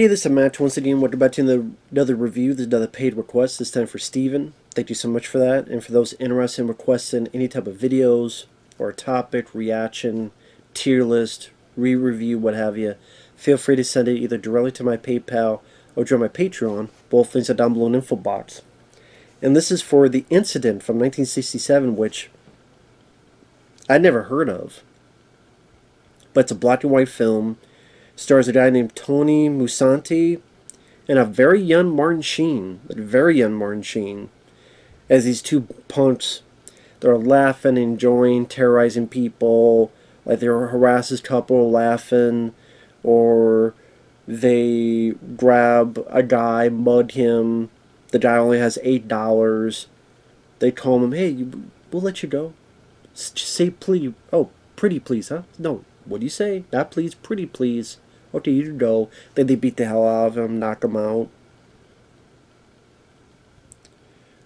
Hey, this is Matt once again. Welcome back to another, another review. This is another paid request, this time for Steven. Thank you so much for that. And for those interested in requesting any type of videos or topic, reaction, tier list, re-review, what have you, feel free to send it either directly to my PayPal or join my Patreon. Both links are down below in the info box. And this is for The Incident from 1967, which I'd never heard of. But it's a black and white film stars a guy named Tony Musante and a very young Martin Sheen, a very young Martin Sheen, as these two punks. They're laughing, enjoying, terrorizing people, like they're harass this couple, laughing, or they grab a guy, mud him. The guy only has eight dollars. They call him, hey, we'll let you go. Just say please. Oh, pretty please, huh? No, what do you say? Not please, pretty please. Okay, you go. Then they beat the hell out of him, knock him out.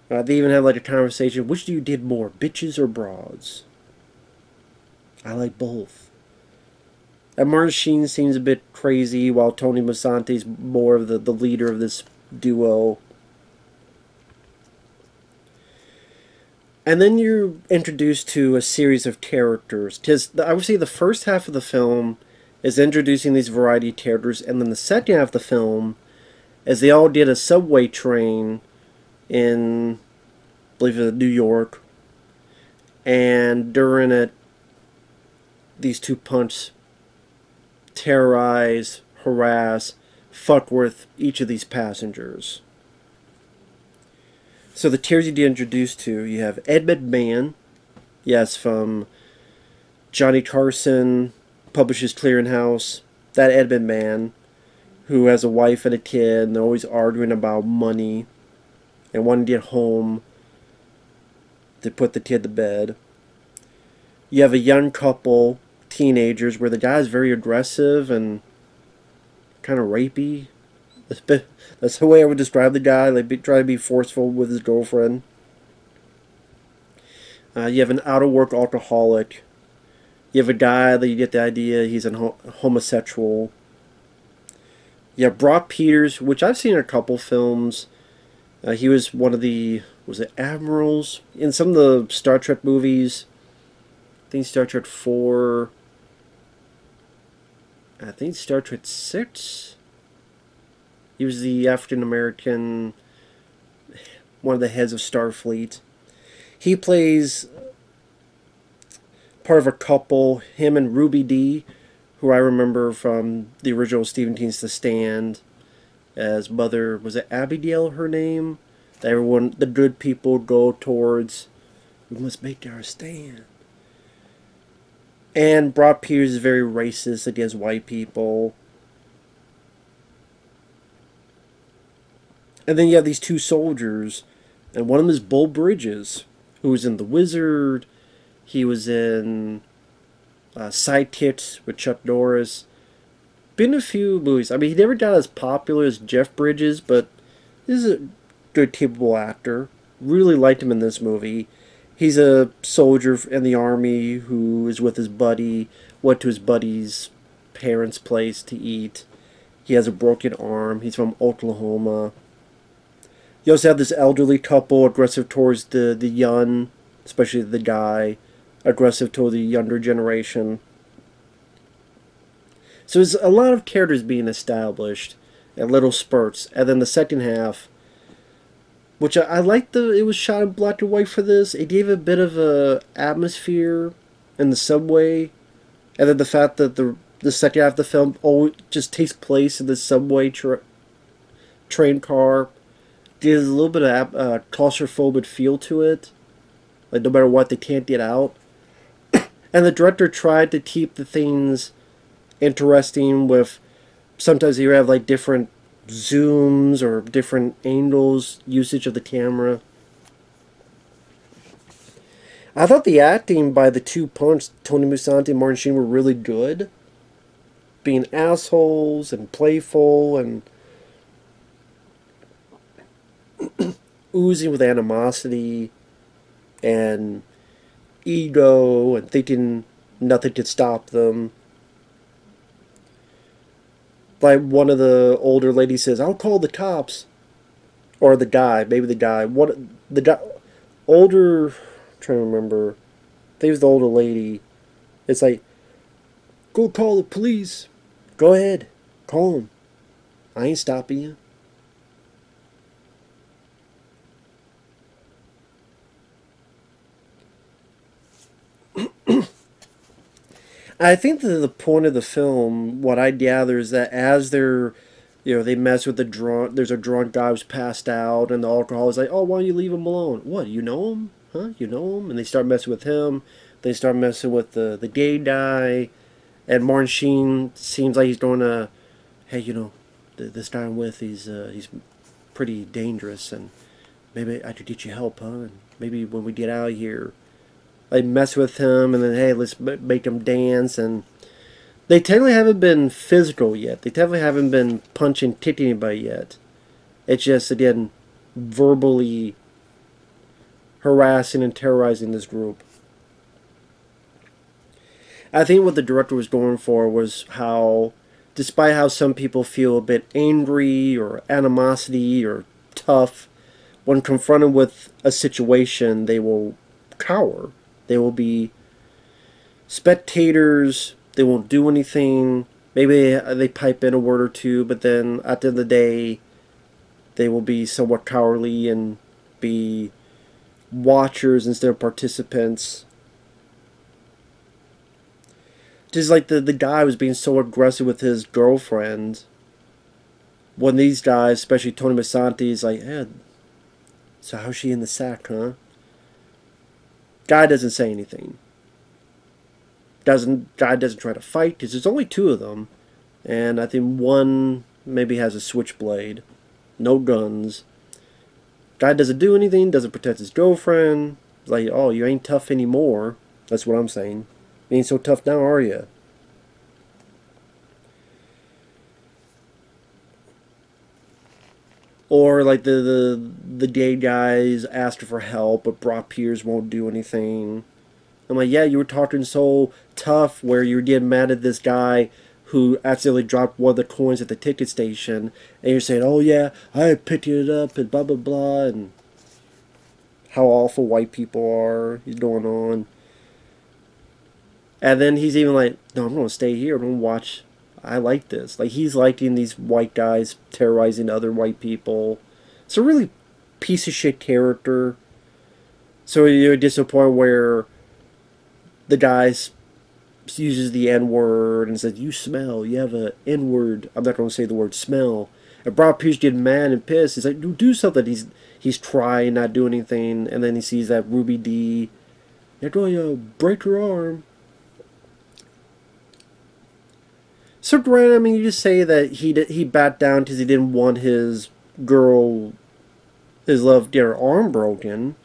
Uh, they even have like a conversation. Which do you did more, bitches or broads? I like both. And Martin Sheen seems a bit crazy, while Tony Musante's more of the, the leader of this duo. And then you're introduced to a series of characters. Because I would say the first half of the film is introducing these variety characters, and then the second half of the film is they all did a subway train in, I believe it was New York, and during it, these two punks terrorize, harass, fuck with each of these passengers. So the tiers you get introduced to, you have Edmund McMahon, yes, from Johnny Carson, Publishers Clearinghouse, that Ed man who has a wife and a kid, and they're always arguing about money, and want to get home to put the kid to bed. You have a young couple, teenagers, where the guy is very aggressive and kind of rapey. That's the way I would describe the guy. Like, try to be forceful with his girlfriend. Uh, you have an out of work alcoholic. You have a guy that you get the idea he's a ho homosexual. You have Brock Peters, which I've seen in a couple films. Uh, he was one of the was it admirals in some of the Star Trek movies. I think Star Trek four. I think Star Trek six. He was the African American, one of the heads of Starfleet. He plays part of a couple, him and Ruby Dee, who I remember from the original Stephen King's The Stand, as mother, was it Abigail her name? That everyone, the good people go towards, we must make our stand. And Brock Peters is very racist against white people. And then you have these two soldiers, and one of them is Beau Bridges, who was in The Wizard. He was in uh, Sidekicks with Chuck Norris. Been a few movies. I mean, he never got as popular as Jeff Bridges, but is a good, capable actor. Really liked him in this movie. He's a soldier in the army who is with his buddy, went to his buddy's parents' place to eat. He has a broken arm. He's from Oklahoma. You also have this elderly couple aggressive towards the, the young, especially the guy, aggressive toward the younger generation. So there's a lot of characters being established at little spurts. And then the second half, which I, I like the, it was shot in black and white for this. It gave a bit of a atmosphere in the subway. And then the fact that the the second half of the film just takes place in the subway tra train car gives a little bit of uh, claustrophobic feel to it. Like no matter what, they can't get out. And the director tried to keep the things interesting with. Sometimes you have like different zooms or different angles, usage of the camera. I thought the acting by the two punks, Tony Musante and Martin Sheen, were really good. Being assholes and playful and oozing with animosity and ego and thinking nothing could stop them. like one of the older ladies says, "I'll call the cops," or the guy, maybe the guy. What the guy, older, I'm trying to remember. I think it was the older lady. It's like, go call the police. Go ahead, call them. I ain't stopping you. I think that the point of the film, what I gather, is that as they're, you know, they mess with the drunk. There's a drunk guy who's passed out, and the alcohol is like, "Oh, why don't you leave him alone? What? You know him? Huh? You know him?" And they start messing with him. They start messing with the the gay guy, and Martin Sheen seems like he's going to, hey, you know, this guy I'm with, he's uh, he's pretty dangerous, and maybe I could get you help, huh? And maybe when we get out of here they mess with him, and then hey, let's make him dance, and they technically haven't been physical yet. They definitely haven't been punching, kicking anybody yet. It's just again verbally harassing and terrorizing this group. I think what the director was going for was how, despite how some people feel a bit angry or animosity or tough, when confronted with a situation, they will cower. They will be spectators. They won't do anything. Maybe they pipe in a word or two, but then at the end of the day, they will be somewhat cowardly and be watchers instead of participants. Just like the, the guy was being so aggressive with his girlfriend. When these guys, especially Tony Musante, is like, yeah, so how's she in the sack, huh? Guy doesn't say anything. Doesn't guy doesn't try to fight because there's only two of them, and I think one maybe has a switchblade, no guns. Guy doesn't do anything, doesn't protect his girlfriend. Like, oh, you ain't tough anymore. That's what I'm saying. You ain't so tough now, are you? Or like the the the gay guys asked for help, but Brock Peters won't do anything. I'm like, yeah, you were talking so tough where you were getting mad at this guy who accidentally dropped one of the coins at the ticket station, and you're saying, oh yeah, I picked it up and blah blah blah, and how awful white people are. He's going on. And then he's even like, no, I'm going to stay here. I'm going to watch I like this. Like he's liking these white guys terrorizing other white people. It's a really piece of shit character. So you get to a point where the guy uses the N word and says, "You smell. You have a N word." I'm not going to say the word smell. And Brock Peters getting mad and pissed. He's like, "Do do something." He's he's trying, not do anything, and then he sees that Ruby Dee You're going to uh, break her arm. So, Grant, I mean, you just say that he he backed down because he didn't want his girl, his love, her arm broken.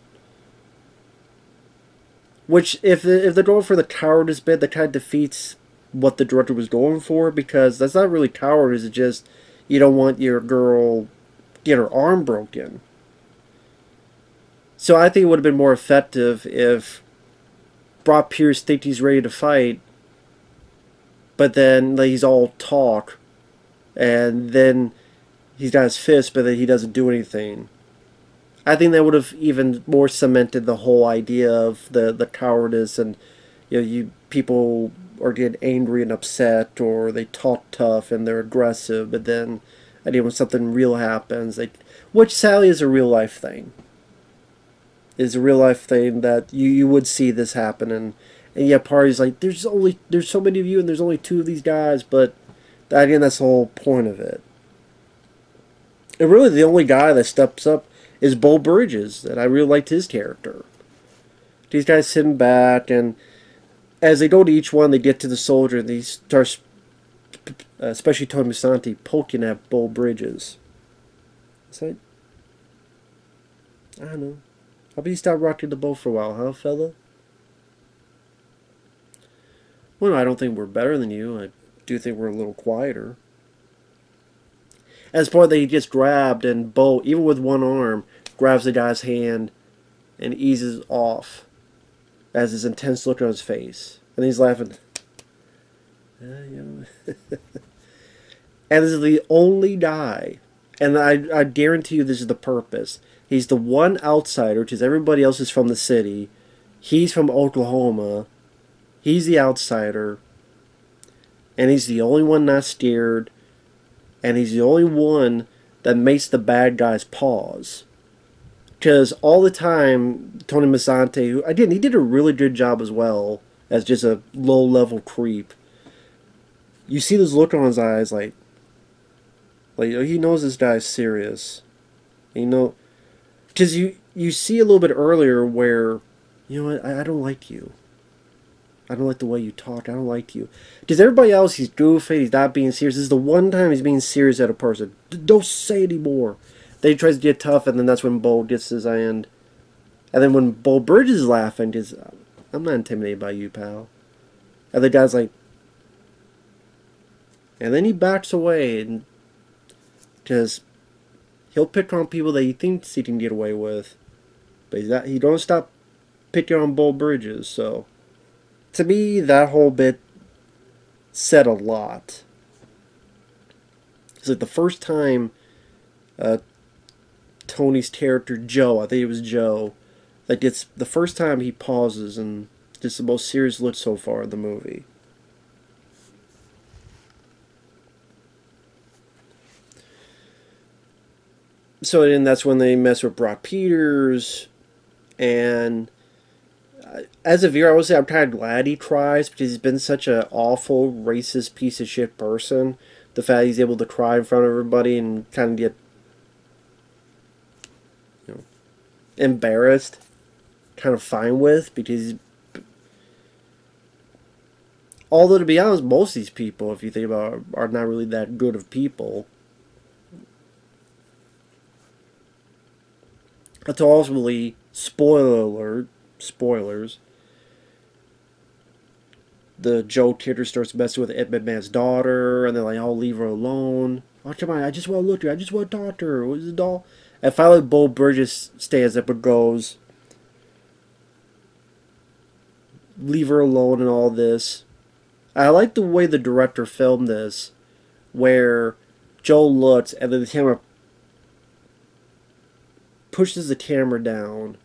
Which, if the, if the goal for the cowardice bit, that kind of defeats what the director was going for, because that's not really cowardice, it's just you don't want your girl get her arm broken. So I think it would have been more effective if Brock Peters thinks he's ready to fight, but then like, he's all talk, and then he's got his fist, but then he doesn't do anything. I think that would have even more cemented the whole idea of the the cowardice and you know you people are getting angry and upset or they talk tough and they're aggressive, but then I think when something real happens, like which Sally is a real life thing. Is a real life thing that you, you would see this happen and and yeah, party's like, there's only there's so many of you, and there's only two of these guys. But again, that's the whole point of it. And really, the only guy that steps up is Beau Bridges, and I really liked his character. These guys sitting back, and as they go to each one, they get to the soldier, and they start, uh, especially Tony Musante, poking at Beau Bridges. It's like, I don't know. How about you stop rocking the boat for a while, huh, fella? Well, I don't think we're better than you. I do think we're a little quieter. As part that he gets grabbed and Beau, even with one arm, grabs the guy's hand and eases off as his intense look on his face. And he's laughing. Uh. And this is the only guy, and I, I guarantee you this is the purpose. He's the one outsider, because everybody else is from the city. He's from Oklahoma. He's the outsider. And he's the only one not scared. And he's the only one that makes the bad guys pause. Because all the time, Tony Musante, who again, he did a really good job as well as just a low level creep. You see this look on his eyes, like, like oh, he knows this guy's serious. You know, because you you see a little bit earlier where, you know I, I don't like you. I don't like the way you talk. I don't like you. Because everybody else, he's goofy. He's not being serious. This is the one time he's being serious at a person. D don't say anymore. Then he tries to get tough, and then that's when Beau gets his end. And then when Beau Bridges is laughing, because I'm not intimidated by you, pal. And the guy's like, and then he backs away, and because he'll pick on people that he thinks he can get away with, but he's not, he don't stop picking on Beau Bridges. So, to me, that whole bit said a lot. It's like the first time uh, Tony's character Joe, I think it was Joe, like it's the first time he pauses and just the most serious look so far in the movie. So then that's when they mess with Brock Peters, and as a viewer, I would say I'm kind of glad he tries because he's been such an awful, racist piece of shit person. The fact he's able to cry in front of everybody and kind of get you know embarrassed, kind of fine with because. Although to be honest, most of these people, if you think about, it, are not really that good of people. That's ultimately, spoiler alert, spoilers. The Joe Kidder starts messing with Ed McMahon's daughter, and they're like, "I'll leave her alone." Oh come on! I just want to look at her. I just want to talk to her. What's the doll? And finally, Beau Bridges stands up and goes, "Leave her alone," and all this. I like the way the director filmed this, where Joe looks and then the camera pushes the camera down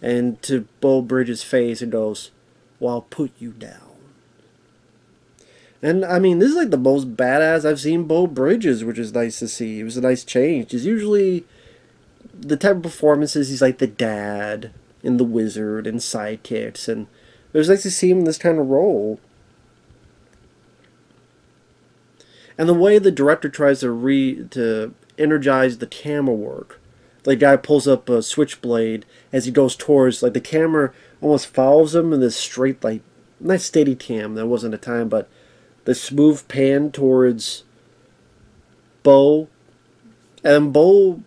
and to Beau Bridges' face and goes, Well, I'll put you down. And I mean, this is like the most badass I've seen Beau Bridges, which is nice to see. It was a nice change. Because usually the type of performances, he's like the dad in The Wizard and sidekicks. And it was nice to see him in this kind of role. And the way the director tries to re to energize the camera work the guy pulls up a switchblade as he goes towards like the camera almost follows him in this straight like not steady cam. That wasn't a time but the smooth pan towards Beau. And Beau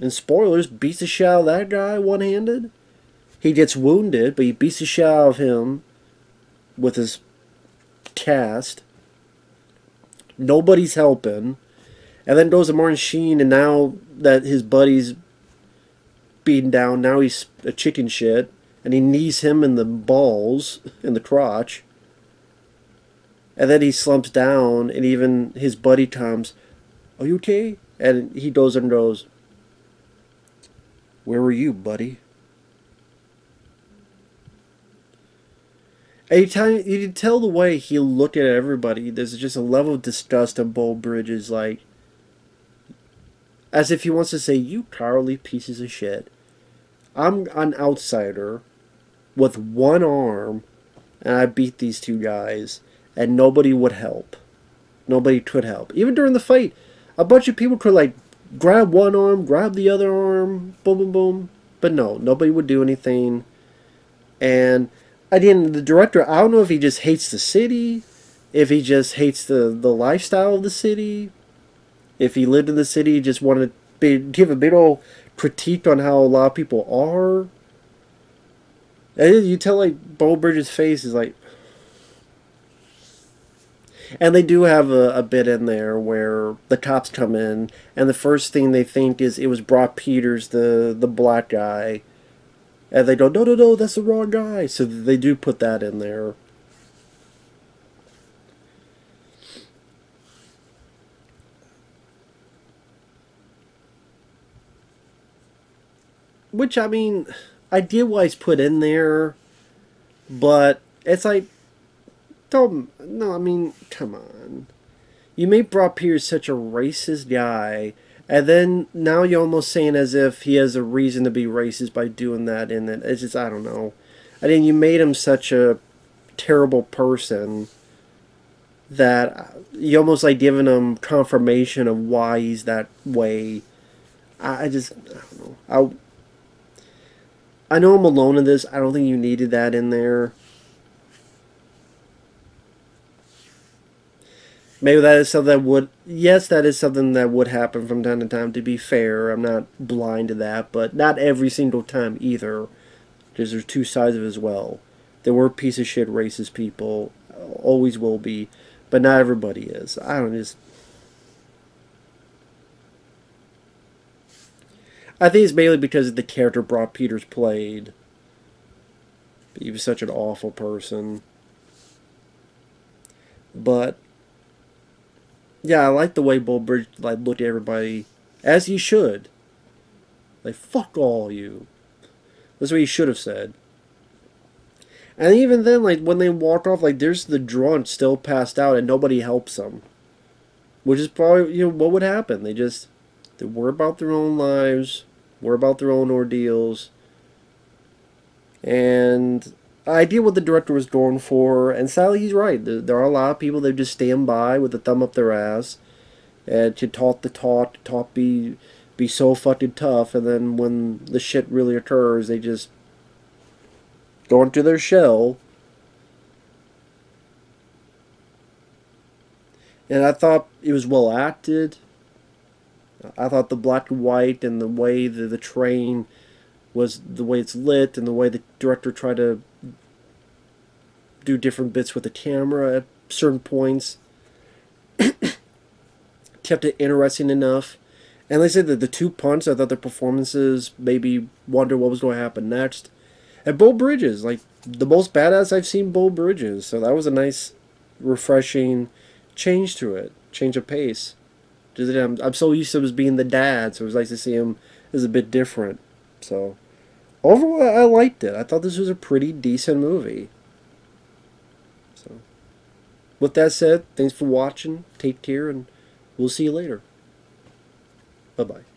and spoilers beats the shit out of that guy one handed he gets wounded but he beats the shit out of him with his cast. Nobody's helping. And then goes to Martin Sheen, and now that his buddy's beaten down, now he's a chicken shit, and he knees him in the balls, in the crotch. And then he slumps down, and even his buddy comes, Are you okay? And he goes and goes, Where were you, buddy? And you, tell, you can tell the way he looked at everybody. There's just a level of disgust on Beau Bridges, like, as if he wants to say, You cowardly pieces of shit. I'm an outsider with one arm, and I beat these two guys, and nobody would help. Nobody could help. Even during the fight, a bunch of people could, like, grab one arm, grab the other arm, boom, boom, boom. But no, nobody would do anything. And again, the director, I don't know if he just hates the city, if he just hates the, the lifestyle of the city, if he lived in the city, just wanted to give a big old critique on how a lot of people are. And you tell like Beau Bridges' face is like, and they do have a, a bit in there where the cops come in, and the first thing they think is it was Brock Peters, the the black guy, and they go, no, no, no, that's the wrong guy. So they do put that in there. Which I mean, idea-wise put in there, but it's like, don't no. I mean, come on. You made Brock Peters such a racist guy, and then now you're almost saying as if he has a reason to be racist by doing that. And it. it's just I don't know. I mean, you made him such a terrible person that you almost like giving him confirmation of why he's that way. I just I don't know. I I know I'm alone in this. I don't think you needed that in there. Maybe that is something that would yes, that is something that would happen from time to time. To be fair, I'm not blind to that, but not every single time either. Because there's two sides of it as well. There were piece of shit racist people, always will be, but not everybody is. I don't just. I think it's mainly because of the character Brock Peters played. He was such an awful person. But yeah, I like the way Bullbridge like looked at everybody as he should. Like fuck all you. That's what he should have said. And even then, like when they walk off, like there's the drunk still passed out and nobody helps him. Which is probably you know what would happen. They just they worry about their own lives, worry about their own ordeals. And I get what the director was going for, and sadly he's right. There, are a lot of people that just stand by with a thumb up their ass, and to talk the talk, talk be be so fucking tough, and then when the shit really occurs, they just go into their shell. And I thought it was well acted. I thought the black and white and the way that the train was the way it's lit and the way the director tried to do different bits with the camera at certain points kept it interesting enough. And I said, the, the two punts, I thought the performances maybe wonder what was going to happen next. And Beau Bridges, like the most badass I've seen Beau Bridges. So that was a nice, refreshing change to it, change of pace. Just, I'm, I'm so used to him as being the dad, so it was nice to see him as a bit different. So overall, I liked it. I thought this was a pretty decent movie. So with that said, thanks for watching. Take care, and we'll see you later. Bye bye.